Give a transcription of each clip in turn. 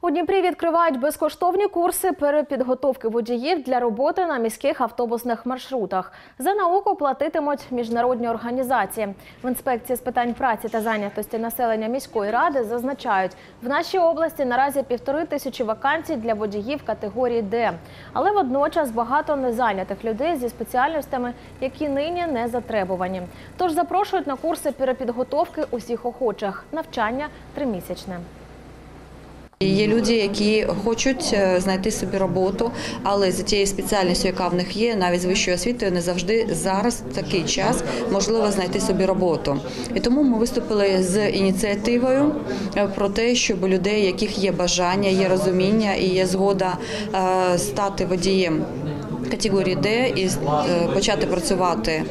У Дніпрі відкривають безкоштовні курси перепідготовки водіїв для роботи на міських автобусних маршрутах. За науку платитимуть міжнародні організації. В інспекції з питань праці та зайнятості населення міської ради зазначають, в нашій області наразі півтори тисячі вакансій для водіїв категорії Д. Але водночас багато незайнятих людей зі спеціальностями, які нині не затребувані. Тож запрошують на курси перепідготовки усіх охочих. Навчання тримісячне. Є люди, які хочуть е, знайти собі роботу, але за тією спеціальністю, яка в них є, навіть з вищою освітою, не завжди зараз такий час можливо знайти собі роботу. І тому ми виступили з ініціативою е, про те, щоб у людей, яких є бажання, є розуміння і є згода е, стати водієм категорії Д і почати працювати.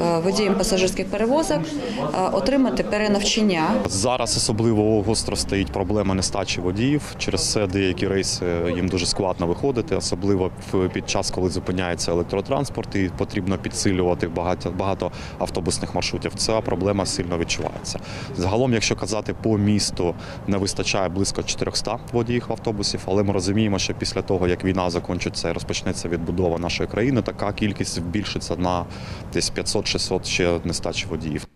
Е, Водієм пасажирських перевозок е, отримати перенавчання Зараз особливо гостро стоїть проблема нестачі водіїв. Через це деякі рейси їм дуже складно виходити, особливо під час, коли зупиняється електротранспорт, і потрібно підсилювати багато, багато автобусних маршрутів. Ця проблема сильно відчувається. Загалом, якщо казати по місту, не вистачає близько 400 водіїв автобусів, але ми розуміємо, що після того, як війна закінчиться і розпочнеться відбудова нашої країни, така кількість збільшиться на десь 500-600 ще нестачі водіїв.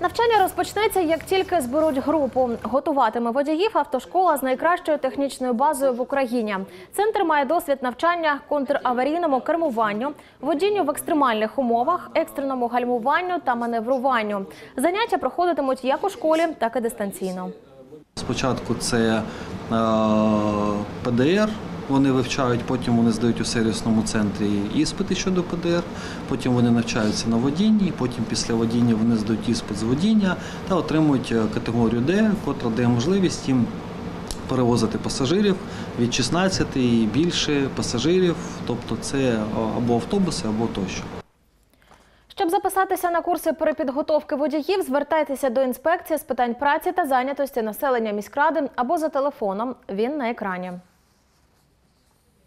Навчання розпочнеться, як тільки зберуть групу. Готуватиме водіїв автошкола з найкращою технічною базою в Україні. Центр має досвід навчання контраварійному кермуванню, водінню в екстремальних умовах, екстреному гальмуванню та маневруванню. Заняття проходитимуть як у школі, так і дистанційно. Спочатку це е, ПДР, вони вивчають, потім вони здають у сервісному центрі іспити щодо ПДР, потім вони навчаються на водінні, потім після водіння вони здають іспит з водіння та отримують е, категорію Д, котра дає можливість їм перевозити пасажирів від 16 і більше пасажирів, тобто це е, або автобуси, або тощо. Щоб записатися на курси перепідготовки водіїв, звертайтеся до інспекції з питань праці та зайнятості населення міськради або за телефоном. Він на екрані.